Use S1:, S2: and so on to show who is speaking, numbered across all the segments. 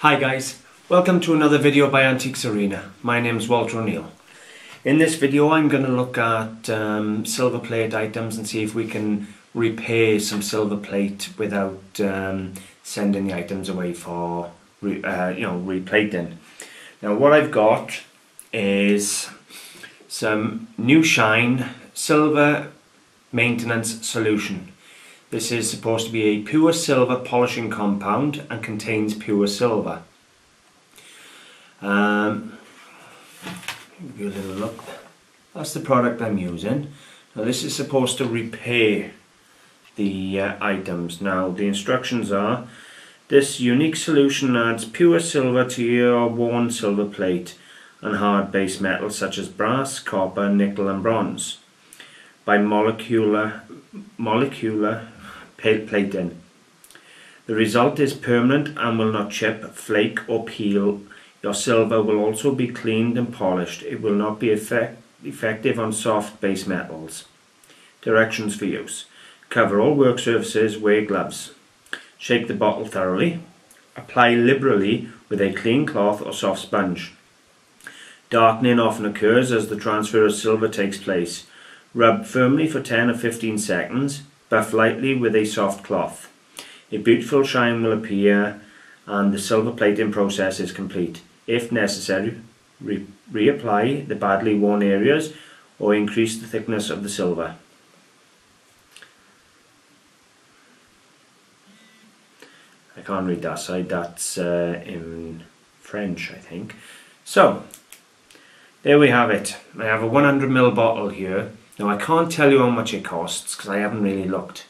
S1: Hi guys, welcome to another video by Antiques Arena. My name is Walter O'Neill. In this video I'm going to look at um, silver plate items and see if we can repair some silver plate without um, sending the items away for uh, you know replating. Now what I've got is some new shine silver maintenance solution. This is supposed to be a pure silver polishing compound and contains pure silver. Um, give a little look. That's the product I'm using. Now this is supposed to repair the uh, items. Now the instructions are this unique solution adds pure silver to your worn silver plate and hard base metals such as brass, copper, nickel and bronze by molecular molecular plating. The result is permanent and will not chip, flake or peel. Your silver will also be cleaned and polished. It will not be effect effective on soft base metals. Directions for use. Cover all work surfaces, wear gloves. Shake the bottle thoroughly. Apply liberally with a clean cloth or soft sponge. Darkening often occurs as the transfer of silver takes place. Rub firmly for 10 or 15 seconds, buff lightly with a soft cloth. A beautiful shine will appear and the silver plating process is complete. If necessary, re reapply the badly worn areas or increase the thickness of the silver. I can't read that side, that's uh, in French I think. So, there we have it. I have a 100ml bottle here now I can't tell you how much it costs because I haven't really looked.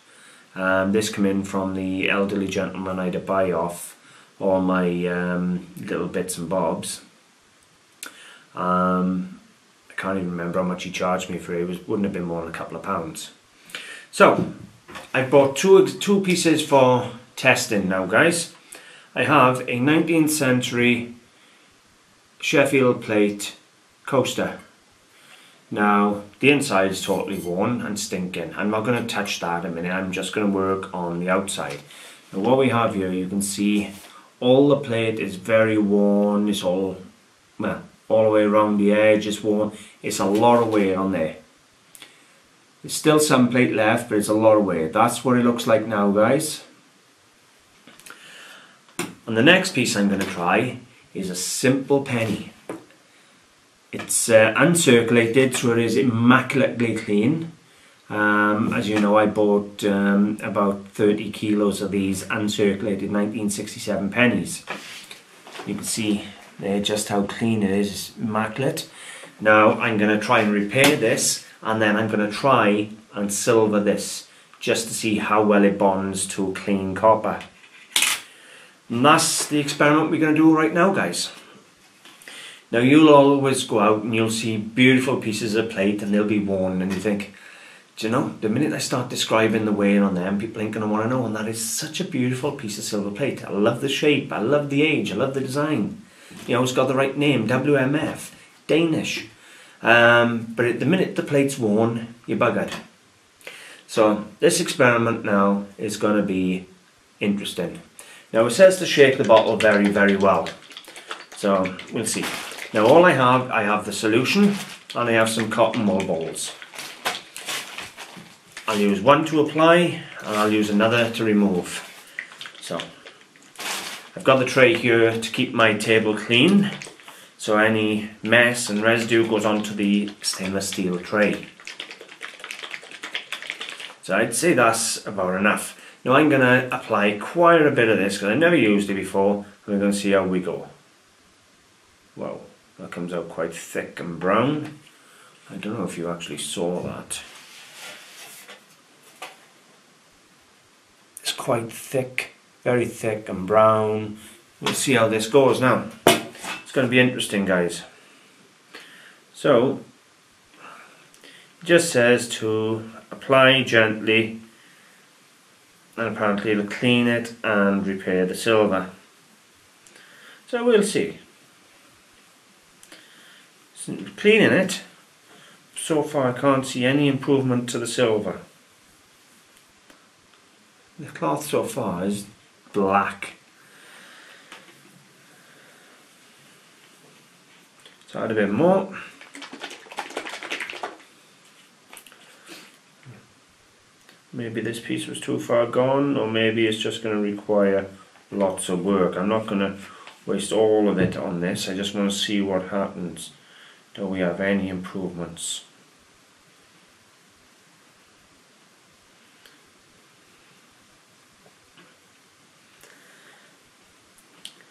S1: Um, this came in from the elderly gentleman I had to buy off all my um, little bits and bobs. Um, I can't even remember how much he charged me for it. It was, wouldn't have been more than a couple of pounds. So I bought two two pieces for testing now, guys. I have a 19th century Sheffield plate coaster now, the inside is totally worn and stinking. I'm not going to touch that a minute, I'm just going to work on the outside. Now what we have here, you can see all the plate is very worn, it's all, well, all the way around the edge is worn. It's a lot of weight on there. There's still some plate left, but it's a lot of weight. That's what it looks like now, guys. And the next piece I'm going to try is a simple penny. It's uh, uncirculated, so it is immaculately clean. Um, as you know, I bought um, about 30 kilos of these uncirculated 1967 pennies. You can see there just how clean it is, it's immaculate. Now I'm going to try and repair this and then I'm going to try and silver this just to see how well it bonds to clean copper. And that's the experiment we're going to do right now guys. Now you'll always go out and you'll see beautiful pieces of plate and they'll be worn and you think, do you know, the minute I start describing the wear on them, people ain't want to know. And that is such a beautiful piece of silver plate. I love the shape, I love the age, I love the design. You know, it's got the right name, WMF, Danish. Um, but at the minute the plate's worn, you're buggered. So this experiment now is going to be interesting. Now it says to shake the bottle very, very well. So we'll see. Now all I have, I have the solution and I have some cotton wool balls. I'll use one to apply and I'll use another to remove. So I've got the tray here to keep my table clean so any mess and residue goes onto the stainless steel tray. So I'd say that's about enough. Now I'm going to apply quite a bit of this because I never used it before and we're going to see how we go. Well, that comes out quite thick and brown. I don't know if you actually saw that. It's quite thick, very thick and brown. We'll see how this goes now. It's going to be interesting guys. So, it just says to apply gently and apparently it'll clean it and repair the silver. So we'll see cleaning it so far I can't see any improvement to the silver the cloth so far is black So add a bit more. Maybe this piece was too far gone or maybe it's just going to require lots of work. I'm not going to waste all of it on this. I just want to see what happens. Do we have any improvements?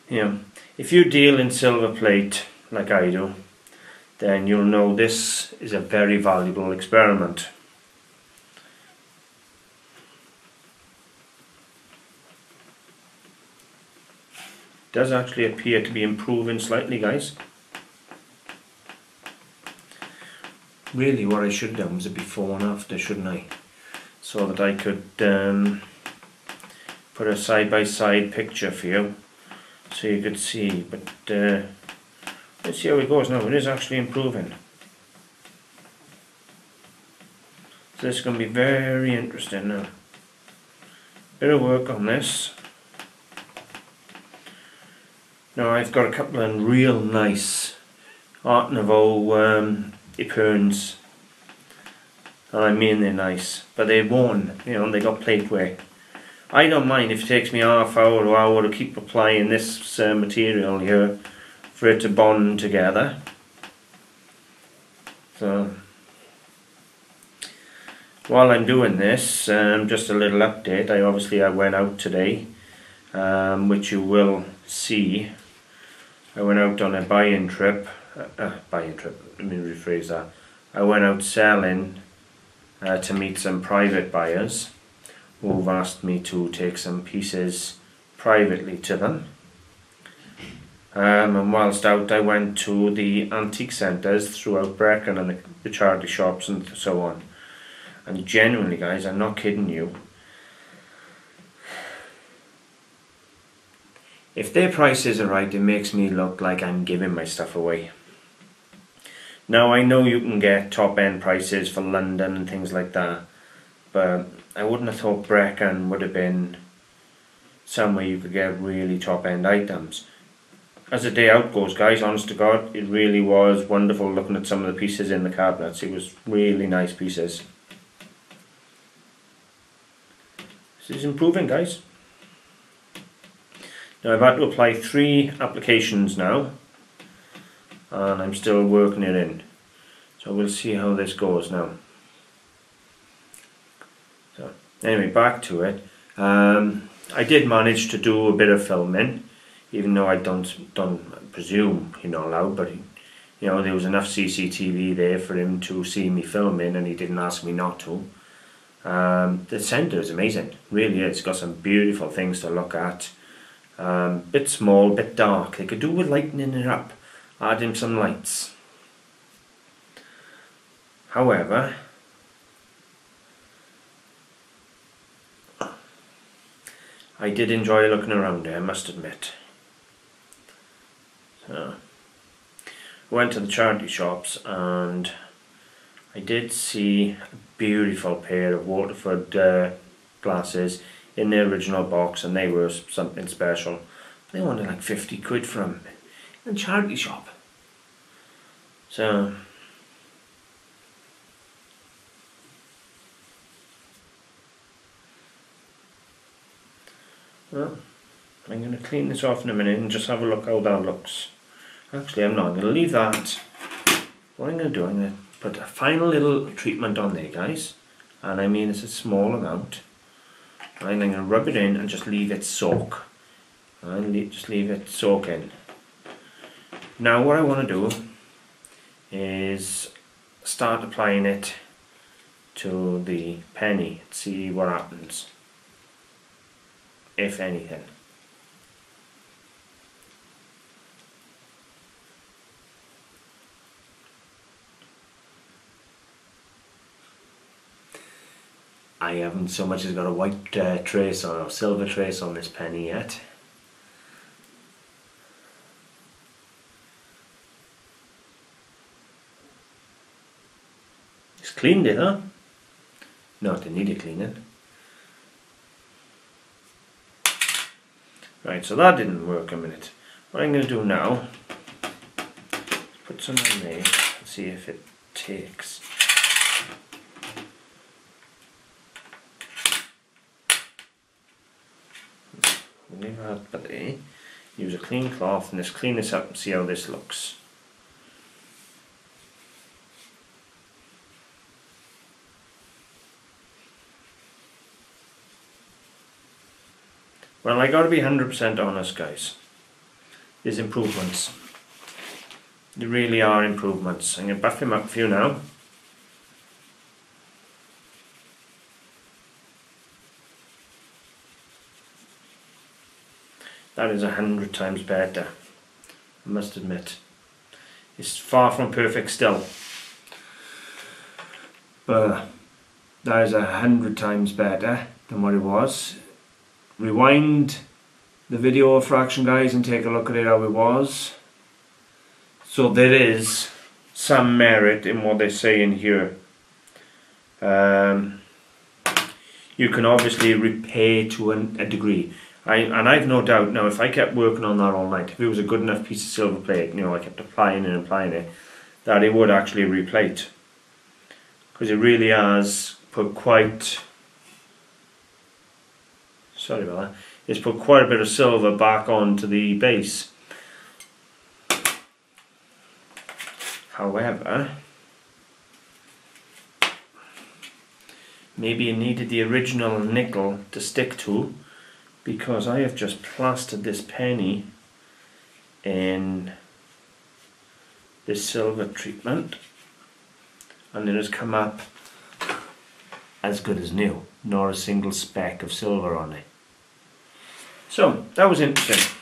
S1: Yeah, if you deal in silver plate like I do, then you'll know this is a very valuable experiment. does actually appear to be improving slightly guys. Really what I should have done was a before and after shouldn't I? So that I could um, put a side by side picture for you so you could see. But uh, let's see how it goes. Now it is actually improving. So this is going to be very interesting now. Bit of work on this. Now I've got a couple of real nice Art Nouveau um, Epergnes and I mean they're nice but they're worn you know they got plate wear I don't mind if it takes me half hour or hour to keep applying this uh, material here for it to bond together. So while I'm doing this um, just a little update. I obviously I went out today um, which you will see. I went out on a buy-in trip, uh, uh, trip, let me rephrase that. I went out selling uh, to meet some private buyers who've asked me to take some pieces privately to them. Um, and whilst out I went to the antique centres throughout Brecon and the, the charity shops and so on. And genuinely guys, I'm not kidding you, If their prices are right, it makes me look like I'm giving my stuff away. Now I know you can get top end prices for London and things like that, but I wouldn't have thought Brecon would have been somewhere you could get really top end items. As the day out goes, guys, honest to God, it really was wonderful looking at some of the pieces in the cabinets. It was really nice pieces. This is improving, guys. Now I've had to apply three applications now and I'm still working it in. So we'll see how this goes now. So anyway, back to it. Um, I did manage to do a bit of filming, even though I don't don't presume you're not allowed, but you know there was enough CCTV there for him to see me filming, and he didn't ask me not to. Um, the centre is amazing, really. It's got some beautiful things to look at. Um, bit small, bit dark. They could do with lightening it up, adding some lights. However, I did enjoy looking around there, I must admit. So, went to the charity shops and I did see a beautiful pair of Waterford uh, glasses in the original box and they were something special. They wanted like 50 quid for them in a charity shop. So well, I'm going to clean this off in a minute and just have a look how that looks. Actually I'm not, I'm going to leave that. What I'm going to do, I'm going to put a final little treatment on there guys. And I mean it's a small amount and I'm going to rub it in and just leave it soak and just leave it soaking now what I want to do is start applying it to the penny see what happens if anything I haven't so much as got a white uh, trace or a silver trace on this penny yet. Cleaned it, huh? No, it didn't need to clean it. Right, so that didn't work a minute. What I'm going to do now, put some in there and see if it takes. Leave that there. Use a clean cloth and just clean this up and see how this looks. Well, I gotta be 100% honest, guys. There's improvements. There really are improvements. I'm gonna buff him up for you now. That is a hundred times better. I must admit. It's far from perfect still. But that is a hundred times better than what it was. Rewind the video fraction guys and take a look at it how it was. So there is some merit in what they're saying here. Um, you can obviously repay to an, a degree. I, and I've no doubt now if I kept working on that all night, if it was a good enough piece of silver plate, you know, I kept applying and applying it, that it would actually replate. Because it really has put quite, sorry about that, it's put quite a bit of silver back onto the base. However, maybe it needed the original nickel to stick to because I have just plastered this penny in this silver treatment and it has come up as good as new, nor a single speck of silver on it. So that was interesting.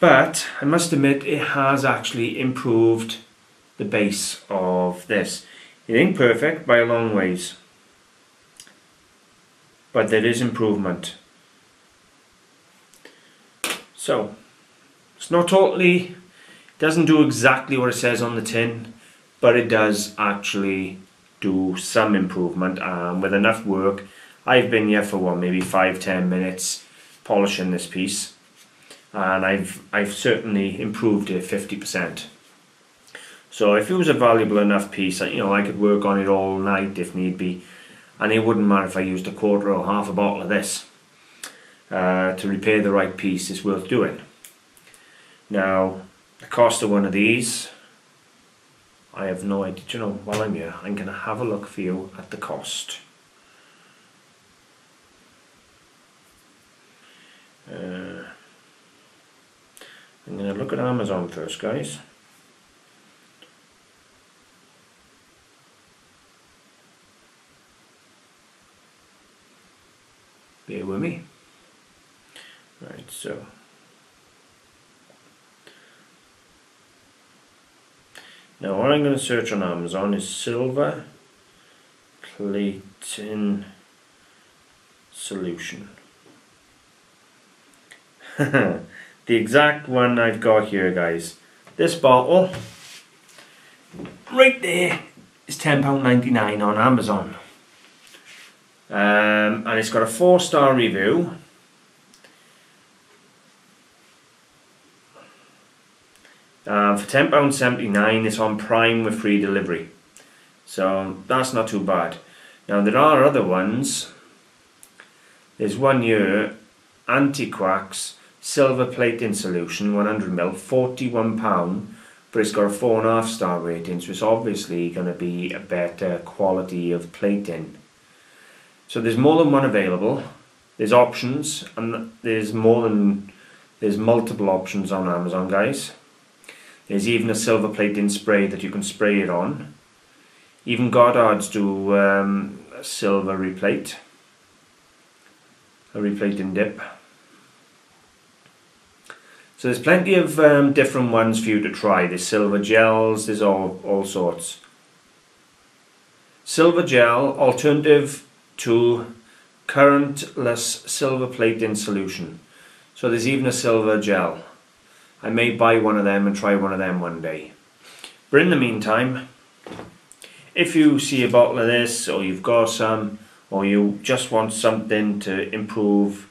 S1: But I must admit it has actually improved the base of this. It ain't perfect by a long ways but there is improvement. So, it's not totally, it doesn't do exactly what it says on the tin, but it does actually do some improvement and with enough work, I've been here for what, maybe five, ten minutes polishing this piece and I've, I've certainly improved it 50%. So if it was a valuable enough piece, you know, I could work on it all night if need be and it wouldn't matter if I used a quarter or half a bottle of this. Uh, to repair the right piece is worth doing. Now the cost of one of these I have no idea. Do you know while I'm here I'm going to have a look for you at the cost uh, I'm going to look at Amazon first guys Bear with me. Right, so. Now what I'm going to search on Amazon is silver plating solution. the exact one I've got here guys. This bottle right there is £10.99 on Amazon. Um, and it's got a four star review. Um, for £10.79 it's on Prime with free delivery. So that's not too bad. Now there are other ones. There's one here, Antiquax silver plating solution, 100ml, £41, but it's got a 4.5 star rating, so it's obviously going to be a better quality of plating. So there's more than one available. There's options, and there's more than there's multiple options on Amazon, guys. There's even a silver plating spray that you can spray it on. Even Goddard's do um, a silver replate, a replating dip. So there's plenty of um, different ones for you to try. There's silver gels, there's all, all sorts. Silver gel, alternative to currentless silver plating solution. So there's even a silver gel. I may buy one of them and try one of them one day. But in the meantime, if you see a bottle of this or you've got some or you just want something to improve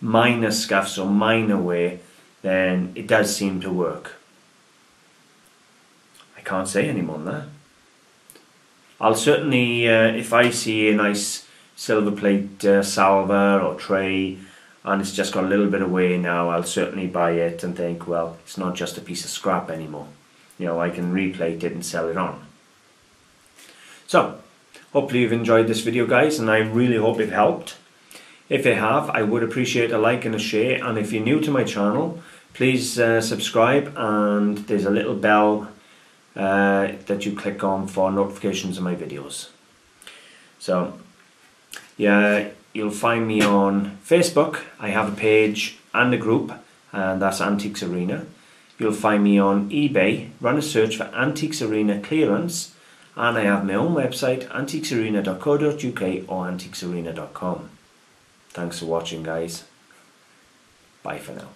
S1: minor scuffs or minor wear, then it does seem to work. I can't say any more than that. I'll certainly, uh, if I see a nice silver plate uh, salver or tray and it's just got a little bit of wear now, I'll certainly buy it and think, well, it's not just a piece of scrap anymore. You know, I can replate it and sell it on. So, hopefully you've enjoyed this video guys and I really hope it helped. If you have, I would appreciate a like and a share and if you're new to my channel, please uh, subscribe and there's a little bell uh, that you click on for notifications of my videos. So, yeah, you'll find me on Facebook. I have a page and a group, and that's Antiques Arena. You'll find me on eBay. Run a search for Antiques Arena Clearance, and I have my own website, antiquesarena.co.uk or antiquesarena.com. Thanks for watching, guys. Bye for now.